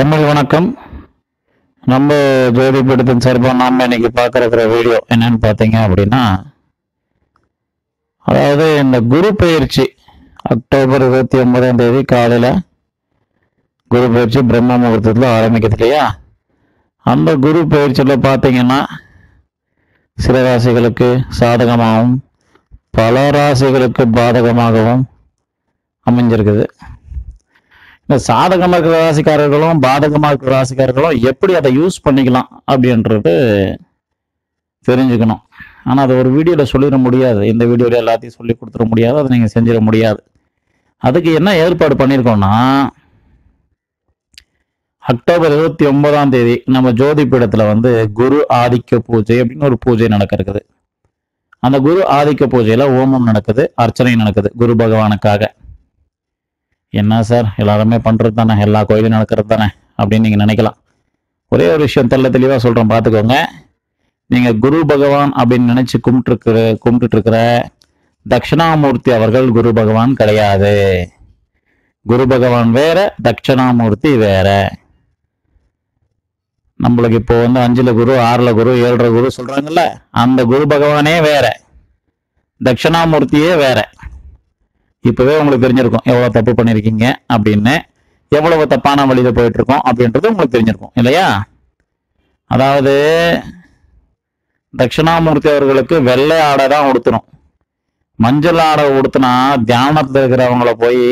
தமிழ் வணக்கம். நம்ம ஜோதி பீடத்தின் சார்பாக நாம் இன்னைக்கு பார்க்குற வீடியோ என்னன்னு பார்த்தீங்க அப்படின்னா அதாவது இந்த குரு பயிற்சி அக்டோபர் இருபத்தி ஒன்பதாம் தேதி காலையில் குரு பயிற்சி பிரம்ம முகூர்த்தத்தில் ஆரம்பிக்கிறது இல்லையா? அந்த குரு பயிற்சியில் பார்த்தீங்கன்னா சில ராசிகளுக்கு சாதகமாகவும் பல ராசிகளுக்கு பாதகமாகவும் அமைஞ்சிருக்குது. இந்த சாதகமாக இருக்கிற ராசிக்காரர்களும் பாதகமாக இருக்கிற ராசிக்காரர்களும் எப்படி அதை யூஸ் பண்ணிக்கலாம் அப்படின்றது தெரிஞ்சுக்கணும். ஆனால் அதை ஒரு வீடியோவில் சொல்லிட முடியாது. இந்த வீடியோவில் எல்லாத்தையும் சொல்லி கொடுத்துட முடியாது. அதை நீங்கள் செஞ்சிட முடியாது. அதுக்கு என்ன ஏற்பாடு பண்ணியிருக்கோம்னா அக்டோபர் இருபத்தி ஒன்பதாம் தேதி நம்ம ஜோதி பீடத்தில் வந்து குரு ஆதிக்க பூஜை அப்படின்னு ஒரு பூஜை நடக்கிறது அந்த குரு ஆதிக்க பூஜையில் ஓமம் நடக்குது அர்ச்சனை நடக்குது குரு பகவானுக்காக. என்ன சார்? எல்லாருமே பண்ணுறது தானே எல்லா கோயிலும் நடக்கிறது தானே அப்படின்னு நீங்கள் நினைக்கலாம். ஒரே ஒரு விஷயம் தெள்ள தெளிவாக சொல்கிறேன் பார்த்துக்கோங்க நீங்கள் குரு பகவான் அப்படின்னு நினச்சி கும்பிட்டுருக்கிற கும்பிட்டுட்டு தட்சிணாமூர்த்தி அவர்கள் குரு பகவான் கிடையாது. குரு பகவான் வேற தட்சிணாமூர்த்தி வேற. நம்மளுக்கு இப்போ வந்து அஞ்சில் குரு ஆறில் குரு ஏழரை குரு சொல்கிறாங்கல்ல அந்த குரு பகவானே வேற. தட்சிணாமூர்த்தியே வேற. இப்பவே உங்களுக்கு தெரிஞ்சிருக்கும். எவ்வளவு தப்பு பண்ணிருக்கீங்க அப்படின்னு எவ்வளவு தப்பான வழியில போயிட்டு இருக்கோம் அப்படின்றது உங்களுக்கு தெரிஞ்சிருக்கும். இல்லையா? அதாவது தட்சிணாமூர்த்தி அவர்களுக்கு வெள்ளை ஆடை தான் உடுத்தணும். மஞ்சள் ஆடை உடுத்தினா தியானத்தில் இருக்கிறவங்கள போய்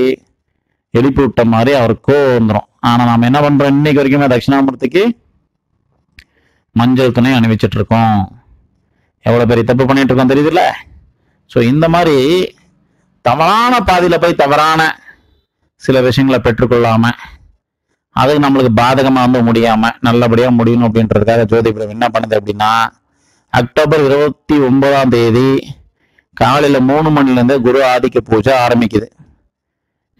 எழுப்பி விட்ட மாதிரி அவர் வந்துடும் ஆனா நாம என்ன பண்றோம்? இன்னைக்கு வரைக்குமே தட்சிணாமூர்த்திக்கு மஞ்சள் துணை அணிவிச்சிட்டு இருக்கோம் எவ்வளவு பெரிய தப்பு பண்ணிட்டு இருக்கோம் தெரியுதுல்ல? ஸோ இந்த மாதிரி தவறான பாதையில போய் தவறான சில விஷயங்களை பெற்றுக்கொள்ளாம அது நம்மளுக்கு பாதகமாக வந்து முடியாம நல்லபடியா முடியணும் அப்படின்றதுக்காக ஜோதிபுரம் என்ன பண்ணுது அப்படின்னா அக்டோபர் இருபத்தி ஒன்பதாம் தேதி காலையில மூணு மணில இருந்து குரு ஆதிக்க பூஜை ஆரம்பிக்குது.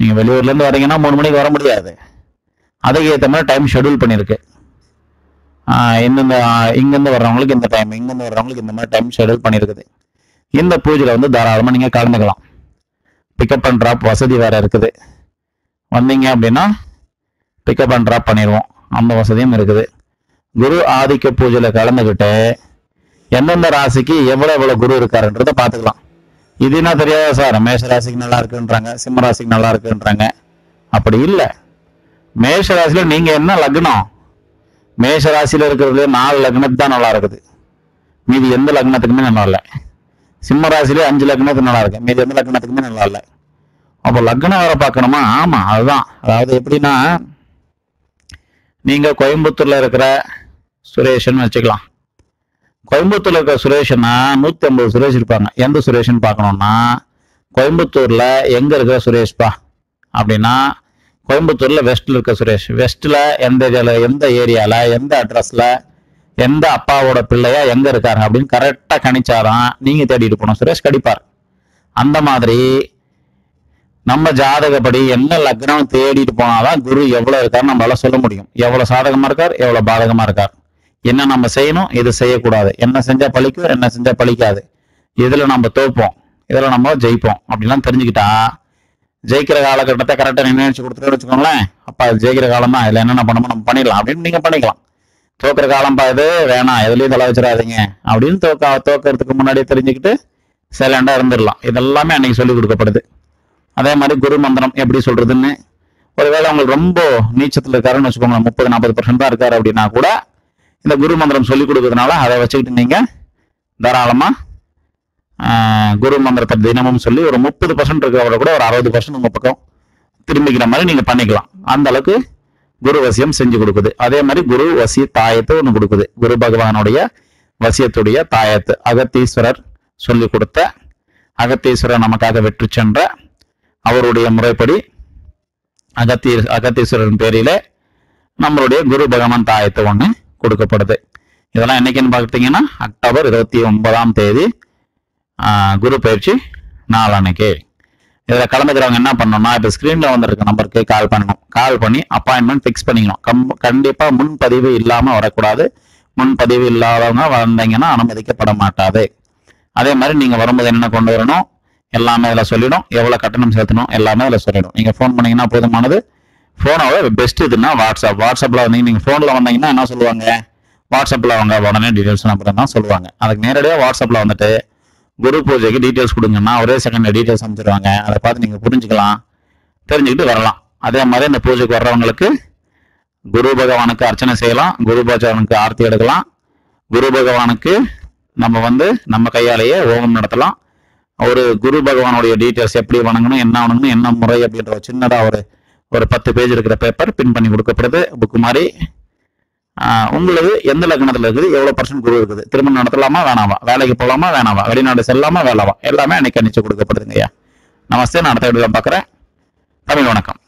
நீங்க வெளியூர்ல இருந்து வரீங்கன்னா மூணு மணிக்கு வர முடியாது. அதுக்கு ஏற்ற மாதிரி டைம் ஷெட்யூல் பண்ணியிருக்கு இந்தந்த இங்கேருந்து வர்றவங்களுக்கு இந்த டைம் இங்கேருந்து வர்றவங்களுக்கு இந்த மாதிரி டைம் ஷெட்யூல் பண்ணியிருக்குது இந்த பூஜையில வந்து தாராளமாக நீங்கள் கலந்துக்கலாம். பிக்கப் அண்ட் ட்ராப் வசதி வேறு இருக்குது. வந்தீங்க அப்படின்னா பிக்கப் அண்ட் ட்ராப் பண்ணிடுவோம். அந்த வசதியும் இருக்குது. குரு ஆதிக்க பூஜையில் கலந்துக்கிட்டு எந்தெந்த ராசிக்கு எவ்வளோ எவ்வளோ குரு இருக்காருன்றதை பார்த்துக்கலாம். இது என்ன தெரியாதா சார்? மேஷ ராசிக்கு நல்லா இருக்குன்றாங்க சிம்ம ராசிக்கு நல்லா இருக்குன்றாங்க. அப்படி இல்லை. மேஷ ராசியில் நீங்கள் என்ன லக்னம்? மேஷ ராசியில் இருக்கிறது நாலு லக்னத்துக்கு தான் நல்லா இருக்குது. மீதி எந்த லக்னத்துக்குமே நல்லா இல்லை. சிம்ம ராசிலே அஞ்சு லக்னத்துக்கு நல்லா இருக்கு மீதி எந்த லக்னத்துக்குமே நல்லா இல்லை. அப்போ லக்னம் வேற பார்க்கணுமா? ஆமாம் அதுதான். அதாவது எப்படின்னா நீங்கள் கோயம்புத்தூரில் இருக்கிற சுரேஷன் வச்சுக்கலாம். கோயம்புத்தூரில் இருக்கிற சுரேஷனா நூற்றி ஐம்பது சுரேஷ் இருப்பாங்க. எந்த சுரேஷன் பார்க்கணுன்னா கோயம்புத்தூரில் எங்கே இருக்கிற சுரேஷ்பா அப்படின்னா கோயம்புத்தூரில் வெஸ்ட்டில் இருக்க சுரேஷ். வெஸ்ட்டில் எந்த எந்த ஏரியாவில் எந்த அட்ரஸில் எந்த அப்பாவோட பிள்ளையா எங்க இருக்காரு அப்படின்னு கரெக்டா கணிச்சாராம் நீங்க தேடிட்டு போனோம் சுரேஷ் கடிப்பார். அந்த மாதிரி நம்ம ஜாதகப்படி என்ன லக்னம் தேடிட்டு போனாதான் குரு எவ்வளவு இருக்காரு நம்மளால சொல்ல முடியும். எவ்வளவு சாதகமா இருக்கார் எவ்வளவு பாதகமா இருக்கார். என்ன நம்ம செய்யணும் இது செய்யக்கூடாது. என்ன செஞ்சா பழிக்கும் என்ன செஞ்சா பழிக்காது. இதுல நம்ம தோப்போம் இதுல நம்ம ஜெயிப்போம் அப்படிலாம் தெரிஞ்சுக்கிட்டா ஜெயிக்கிற காலகட்டத்தை கரெக்டாக நினைச்சு கொடுத்துட்டு வச்சுக்கோங்களேன். அப்ப அது ஜெயிக்கிற காலம் தான் இதுல என்னென்ன பண்ணமோ நம்ம பண்ணிடலாம். அப்படின்னு நீங்க பண்ணிக்கலாம். தோக்குற காலம் பாது வேணாம் எதுலேயும் தலை வச்சிடாதீங்க. அப்படின்னு தோக்க தோக்கிறதுக்கு முன்னாடியே தெரிஞ்சுக்கிட்டு சைலண்டா இருந்துடலாம். இதெல்லாமே அன்னைக்கு சொல்லிக் கொடுக்கப்படுது. அதே மாதிரி குரு மந்திரம் எப்படி சொல்றதுன்னு? ஒருவேளை உங்களுக்கு ரொம்ப நீச்சத்தில் இருக்காருன்னு வச்சுக்கோங்களேன் முப்பது நாற்பது பர்சன்ட் தான் இருக்காரு அப்படின்னா கூட இந்த குரு மந்திரம் சொல்லி கொடுக்கறதுனால அதை வச்சுக்கிட்டு நீங்கள் தாராளமாக குரு மந்திரத்தை தினமும் சொல்லி ஒரு முப்பது பர்சன்ட் இருக்கிறவரை கூட ஒரு அறுபது பர்சன்ட் உங்கள் பக்கம் திரும்பிக்கிற மாதிரி நீங்கள் பண்ணிக்கலாம். அந்த அளவுக்கு குரு வசியம் செஞ்சு கொடுக்குது. அதே மாதிரி குரு வசிய தாயத்தை ஒன்று கொடுக்குது. குரு பகவானுடைய வசியத்துடைய தாயத்து அகத்தீஸ்வரர் சொல்லி கொடுத்த அகத்தீஸ்வரர் நமக்காக வெற்றி சென்ற அவருடைய முறைப்படி அகத்தீ அகத்தீஸ்வரன் பேரில நம்மளுடைய குரு பகவான் தாயத்து ஒன்று கொடுக்கப்படுது. இதெல்லாம் என்னைக்குன்னு பார்த்தீங்கன்னா அக்டோபர் இருபத்தி ஒன்பதாம் தேதி குரு பயிற்சி நாளன்னைக்கு இதில் கலந்துக்கிறவங்க என்ன பண்ணணும்னா இப்போ ஸ்க்ரீனில் வந்திருக்க நம்பருக்கு கால் பண்ணணும். கால் பண்ணி அப்பாயின்மெண்ட் ஃபிக்ஸ் பண்ணிக்கணும். கம் கண்டிப்பாக முன்பதிவு இல்லாமல் வரக்கூடாது. முன்பதிவு இல்லாதவங்க வந்தீங்கன்னா அனுமதிக்கப்பட மாட்டாது. அதே மாதிரி நீங்கள் வரும்போது என்ன கொண்டு வரணும்? எல்லாமே இதில் சொல்லிடும் எவ்வளோ கட்டணம் செலுத்தணும்? எல்லாமே இதில் சொல்லிடும் நீங்கள் ஃபோன் பண்ணிங்கன்னா போதுமானது. ஃபோனோட பெஸ்ட் இதுன்னா வாட்ஸ்அப் வாட்ஸ்அப்பில் வந்தீங்க நீங்கள் ஃபோனில் வந்தீங்கன்னா என்ன சொல்லுவாங்க? வாட்ஸ்அப்பில் அவங்க உடனே டீட்டெயில்ஸ் நம்பர் தான் சொல்லுவாங்க. அதுக்கு நேரடியாக வாட்ஸ்அப்பில் வந்துட்டு குரு பூஜைக்கு டீட்டெயில்ஸ் கொடுங்கன்னா ஒரே செகண்ட்ல டீட்டெயில்ஸ் அனுப்பிச்சிருவாங்க. அதை பார்த்து நீங்கள் புரிஞ்சுக்கலாம். தெரிஞ்சுக்கிட்டு வரலாம். அதே மாதிரி இந்த பூஜைக்கு வர்றவங்களுக்கு குரு பகவானுக்கு அர்ச்சனை செய்யலாம். குரு பகவானுக்கு ஆர்த்தி எடுக்கலாம். குரு பகவானுக்கு நம்ம வந்து நம்ம கையாலேயே ஓகம் நடத்தலாம். ஒரு குரு பகவானுடைய டீட்டெயில்ஸ் எப்படி வணங்கணும் என்ன வணங்கணும் என்ன முறை அப்படின்ற ஒரு சின்னதாக ஒரு ஒரு பத்து பேஜ் இருக்கிற பேப்பர் பின் பண்ணி கொடுக்கப்படுது. புக்கு மாதிரி உங்களுக்கு எந்த லக்னத்தில் இருக்குது? எவ்வளோ பர்சன்ட் குரு இருக்குது? திருமணம் நடத்தலாமா வேணாமா வேலைக்கு போகலாமா வேணாமா வெளிநாடு செல்லாமா வேலாமா எல்லாமே அன்னைக்கு அன்னைச்சு கொடுக்கப்படுதுங்கய்யா. நமஸ்தே நான் அடுத்த வீடியோ பார்க்குறேன். தமிழ் வணக்கம்.